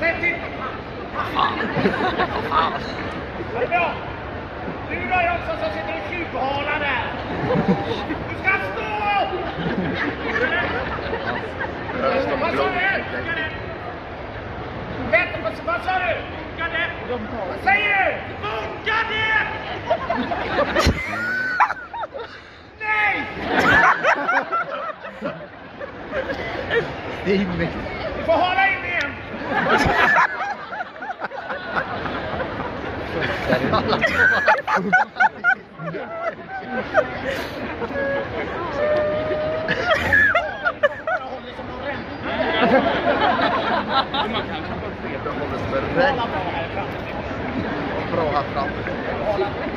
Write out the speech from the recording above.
Sätt Det är bra! Du då Jonsson som sitter och tjuvhalar där! Du ska stå upp! Vad sa du? Vänta, vad, vad sa du? Funkar det? Vad säger du? Funkar det? Nej! Det är himmelmäktigt. Du får hålla in igen. Bra här framme.